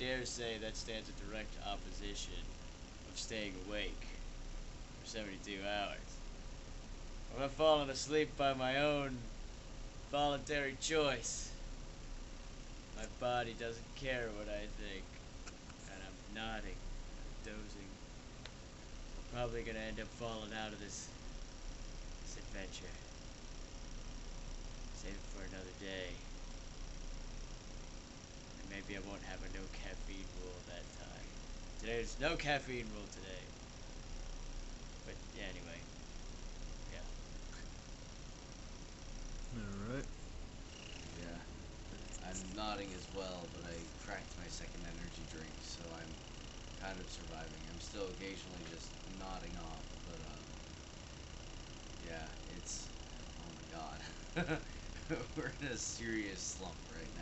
I dare say that stands in direct opposition of staying awake for 72 hours. When I've fallen asleep by my own voluntary choice, my body doesn't care what I think, and I'm nodding, I'm dozing. I'm probably gonna end up falling out of this this adventure. Save it for another day. And maybe I won't have a no caffeine rule that time. Today's no caffeine rule today. But yeah, anyway. Yeah. Alright. Yeah. I'm nodding as well, but I cracked my second energy drink, so I'm kind of surviving. I'm still occasionally just nodding off, but um, yeah, it's oh my god, we're in a serious slump right now.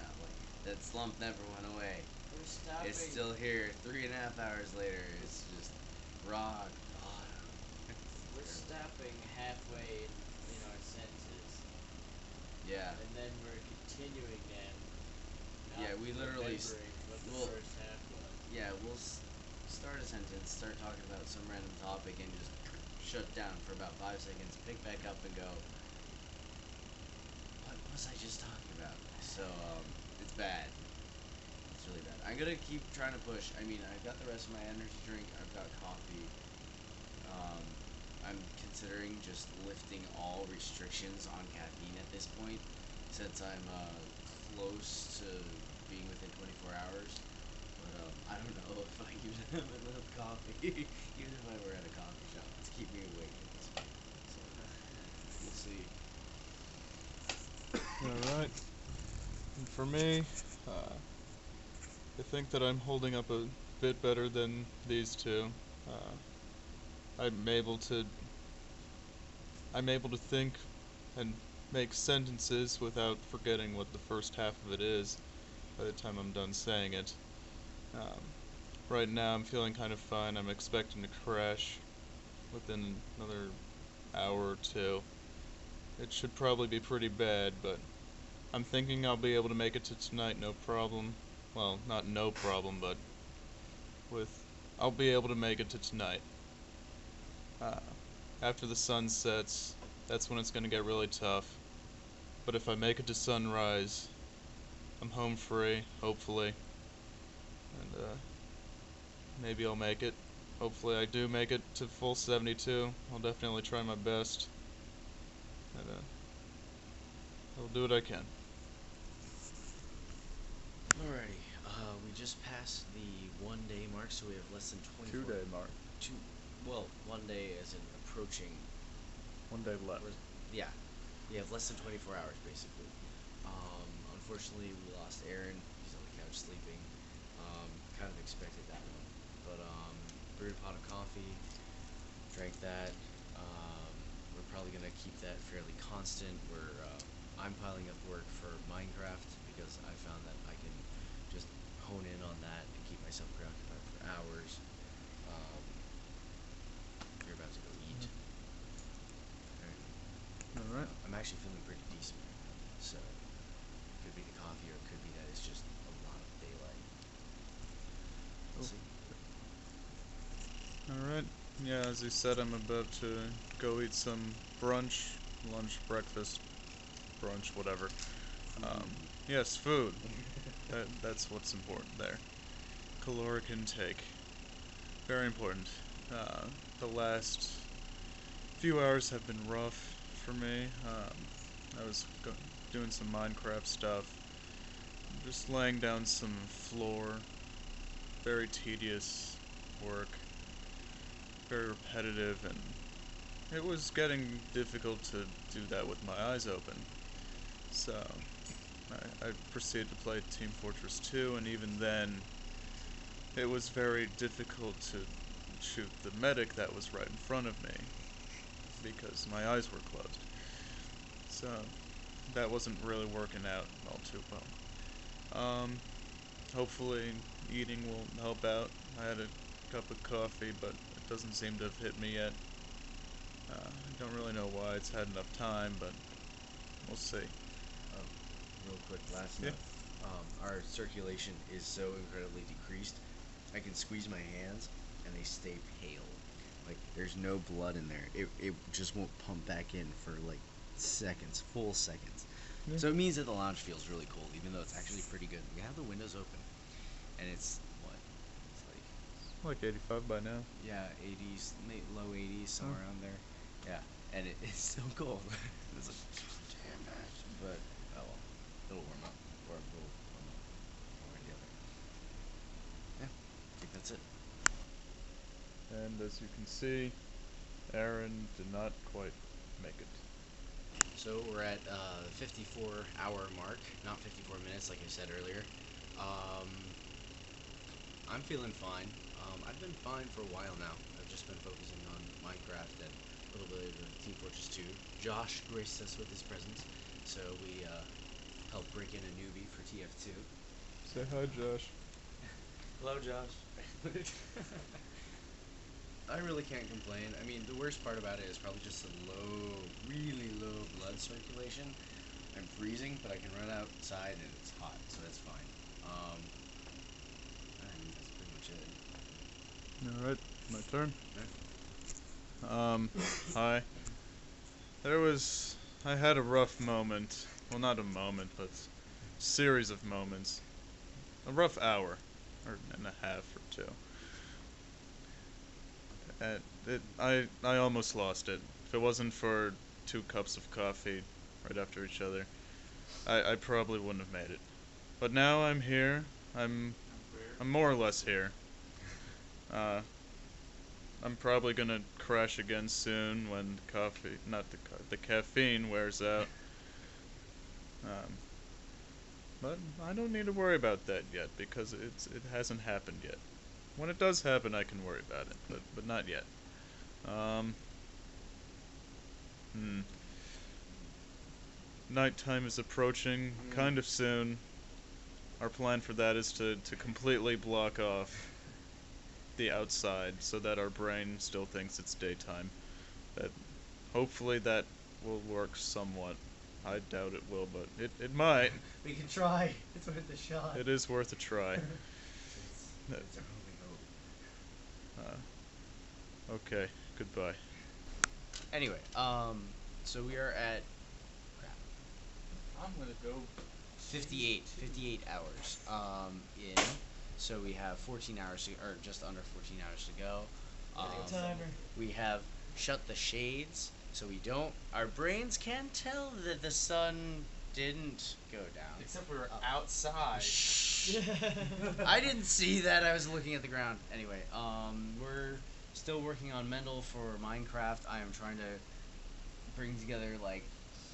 That slump never went away. We're stopping. It's still here. Three and a half hours later, it's just rock bottom. We're stopping halfway in, our senses, Yeah. and then we're continuing them. Yeah, we literally what the well- first half was. Yeah, we'll s- start a sentence, start talking about some random topic, and just shut down for about five seconds, pick back up, and go. What was I just talking about? So um, bad. It's really bad. I'm gonna keep trying to push. I mean, I've got the rest of my energy drink. I've got coffee. Um, I'm considering just lifting all restrictions on caffeine at this point, since I'm uh, close to being within 24 hours. But um, I don't know if I have enough coffee, even if I were at a coffee shop, to keep me awake at this. So we'll see. Alright. And for me, uh, I think that I'm holding up a bit better than these two. Uh, I'm able to. I'm able to think and make sentences without forgetting what the first half of it is by the time I'm done saying it. Um, right now, I'm feeling kind of fine. I'm expecting to crash within another hour or two. It should probably be pretty bad, but I'm thinking I'll be able to make it to tonight no problem. Well, not no problem, but with I'll be able to make it to tonight. Uh, after the sun sets, that's when it's going to get really tough. But if I make it to sunrise, I'm home free, hopefully. And uh, maybe I'll make it. Hopefully I do make it to full 72. I'll definitely try my best. And uh, I'll do what I can. Alrighty, uh, we just passed the one day mark, so we have less than 24 Two day mark. Two, well, one day as in approaching. One day left. Yeah, we have less than 24 hours basically. Um, unfortunately, we lost Aaron. He's on the couch sleeping. Um, kind of expected that one, but um, brewed a pot of coffee, drank that. Um, we're probably gonna keep that fairly constant. We're uh, I'm piling up work for Minecraft because I found that I can just hone in on that and keep myself preoccupied for hours. Um, you're about to go eat. Alright. Alright. I'm actually feeling pretty decent right now, so it could be the coffee or it could be that it's just a lot of daylight. We'll Cool. see. Alright. Yeah, as you said, I'm about to go eat some brunch, lunch, breakfast, brunch, whatever. Um, yes, food. that, that's what's important there. Caloric intake. Very important. Uh, the last few hours have been rough for me. Um, I was doing some Minecraft stuff, just laying down some floor. Very tedious work very repetitive and it was getting difficult to do that with my eyes open. So I, I proceeded to play Team Fortress 2 and even then it was very difficult to shoot the medic that was right in front of me because my eyes were closed. So that wasn't really working out all too well. Um, hopefully eating will help out. I had a cup of coffee, but it doesn't seem to have hit me yet. Uh, I don't really know why it's had enough time, but we'll see. Oh, real quick, last Yeah. note. um, our circulation is so incredibly decreased. I can squeeze my hands and they stay pale. Like there's no blood in there. It it just won't pump back in for like seconds, full seconds. Yeah. So it means that the lounge feels really cold, even though it's actually pretty good. We have the windows open, and it's what? It's like Like 85 by now. yeah, 80s, late low 80s, somewhere Oh. around there. Yeah, and it, it's still cold. it's like, damn it. But oh well, it'll warm up, or it will warm up, one way or the other. Yeah, I think that's it. And as you can see, Aaron did not quite make it. So we're at uh, the 54 hour mark, not 54 minutes like I said earlier. Um, I'm feeling fine. Um, I've been fine for a while now. I've just been focusing on Minecraft and a little bit of Team Fortress 2. Josh graced us with his presence, so we uh, helped break in a newbie for TF2. Say hi, Josh. Hello, Josh. I really can't complain. I mean, the worst part about it is probably just the low, really low blood circulation. I'm freezing, but I can run outside and it's hot, so that's fine. Um, I mean, that's pretty much it. All right, my turn. Um, hi. There was, I had a rough moment. Well, not a moment, but series of moments. A rough hour, or and a half or two. And it, I, I almost lost it. If it wasn't for two cups of coffee right after each other, I, I probably wouldn't have made it. But now I'm here. I'm, I'm more or less here. Uh, I'm probably gonna crash again soon when the coffee, not the the caffeine wears out. Um, but I don't need to worry about that yet because it's it hasn't happened yet. When it does happen, I can worry about it, but but not yet. Um. Hmm. Nighttime is approaching, Mm. kind of soon. Our plan for that is to, to completely block off the outside so that our brain still thinks it's daytime. That hopefully that will work somewhat. I doubt it will, but it, it might. We can try. It's worth a shot. It is worth a try. It's, it's our only hope. Uh, okay, goodbye. Anyway, um, so we are at I'm gonna go. 58, 58 hours um, in. So we have 14 hours to, or just under 14 hours to go. Um, timer. we have shut the shades, so we don't. Our brains can tell that the sun didn't go down. Except we were outside. Shh. I didn't see that. I was looking at the ground. Anyway, um, we're still working on Mendel for Minecraft. I am trying to bring together like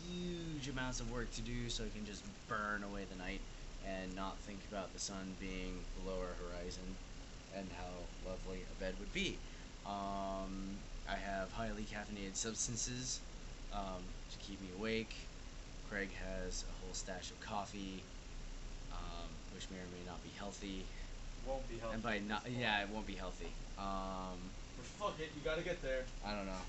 huge amounts of work to do so I can just burn away the night and not think about the sun being below our horizon and how lovely a bed would be. Um, I have highly caffeinated substances um, to keep me awake. Craig has a whole stash of coffee, um, which may or may not be healthy. Won't be healthy. And by not, yeah, it won't be healthy. Um, But fuck it, you gotta get there. I don't know.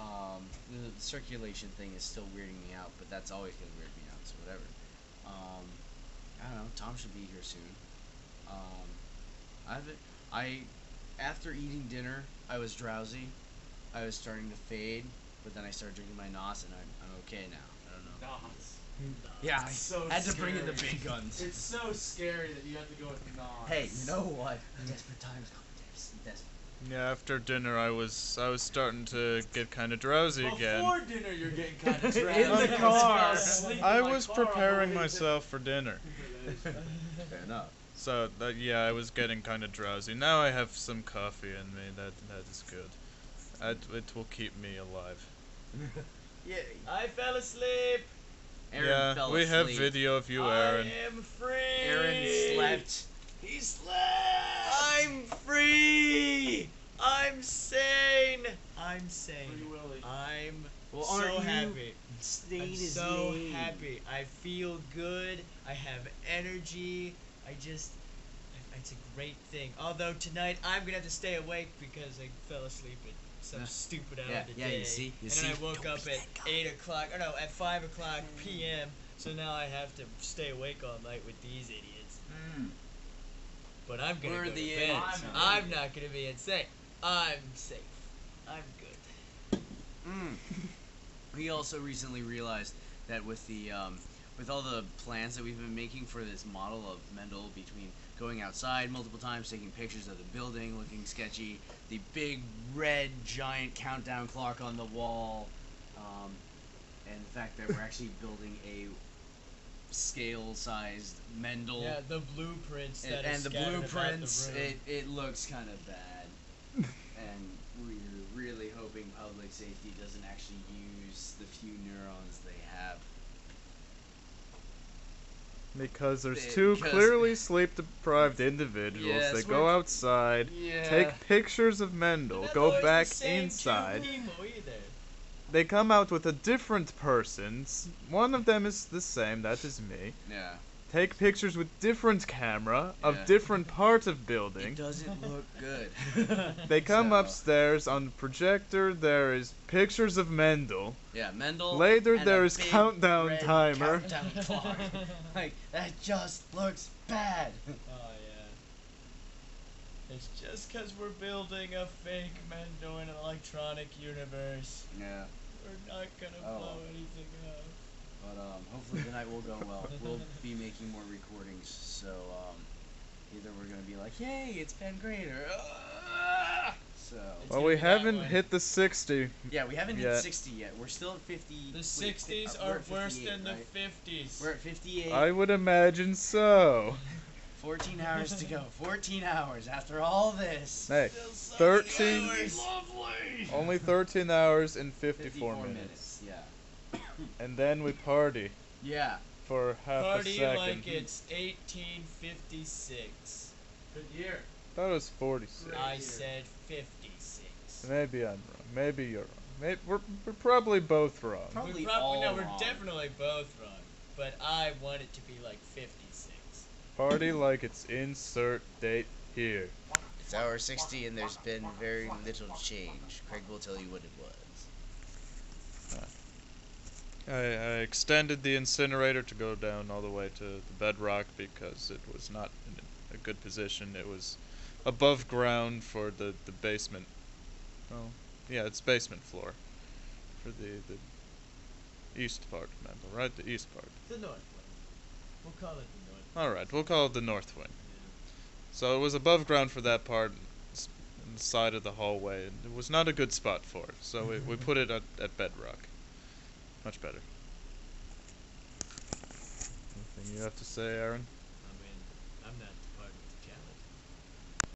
Um, the, circulation thing is still weirding me out, but that's always gonna weird me out. So whatever. Um, I don't know. Tom should be here soon. Um, I've I after eating dinner, I was drowsy. I was starting to fade, but then I started drinking my nos, and I'm, I'm okay now. I. Nas. Yeah, I so had to bring in the big guns. It's so scary that you have to go with Nas. Hey, you know what? Desperate times call for desperate. Yeah, after dinner I was I was starting to get kind of drowsy again. Before dinner, you're getting kind of drowsy. In drowsy. the I was car. I was car preparing myself for dinner. Fair enough. So that yeah, I was getting kind of drowsy. Now I have some coffee in me. That that is good. That, it will keep me alive. Yeah. I fell asleep. Aaron yeah, fell we have video of you, Aaron. I am free. Aaron slept. He slept. I'm free. I'm sane. I'm sane. Free Willy. I'm Well, so aren't happy. Stain I'm is so lame. happy. I feel good. I have energy. I just, it's a great thing. Although tonight I'm gonna have to stay awake because I fell asleep at some Yeah. stupid hour Yeah, today. yeah, you see, you and see. then I woke Don't up at eight o'clock. Or no, at five o'clock p.m. So now I have to stay awake all night with these idiots. Mm. But I'm gonna We're go the to bed. idiots, huh? I'm not gonna be insane. I'm safe. I'm good. Mm. we also recently realized that with the um, with all the plans that we've been making for this model of Mendel between going outside multiple times, taking pictures of the building looking sketchy, the big red giant countdown clock on the wall, um, and the fact that we're actually building a scale-sized Mendel Yeah, the blueprints and, and the blueprints, the it, it looks kind of bad. and we're really hoping public safety doesn't actually use the few neurons they have. Because there's two because- clearly sleep deprived individuals. Yes, they go outside, Yeah. take pictures of Mendel, go always the back inside. True Nemo either. They come out with a different persons. One of them is the same, that is me. Yeah. Take pictures with different camera of different parts of building. It building. doesn't look good. They come So- upstairs on the projector. There is pictures of Mendel. Yeah, Mendel. Later and there a is big countdown red timer. Countdown clock. like that just looks bad. Oh yeah. It's just 'cause we're building a fake Mendel in an electronic universe. Yeah. We're not gonna Oh. blow anything up. But um, hopefully the night will go well. We'll be making more recordings, so um, either we're gonna be like, "Yay, it's been great," or "Ah!" so. Well, we haven't hit the 60. Yeah, we haven't hit Yeah. 60 yet. We're still at 50. The wait, 60s uh, we're worse 58, than the right? 50s. We're at 58. I would imagine so. 14 hours to go. 14 hours after all this. Hey, 13 hours. Only 13 hours and 54, 54 minutes. Yeah. And then we party Yeah. for half a second. Party second. like it's 1856. Good year. That was 46. I said 56. Maybe I'm wrong. Maybe you're wrong. Maybe we're, we're probably both wrong. Probably we prob- all no, we're wrong. definitely both wrong. But I want it to be like 56. Party like it's insert date here. It's hour 60 and there's been very little change. Craig will tell you what it was. I, I extended the incinerator to go down all the way to the bedrock because it was not in a good position. It was above ground for the, the basement. Well, yeah, it's basement floor for the, the east part, Mendel, right? The east part. The north one. We'll call it the north. wing. All right, we'll call it the north wing. So it was above ground for that part, s- in the side of the hallway. and It was not a good spot for it, so we, we put it at, at bedrock. Much better. Anything you have to say, Aaron?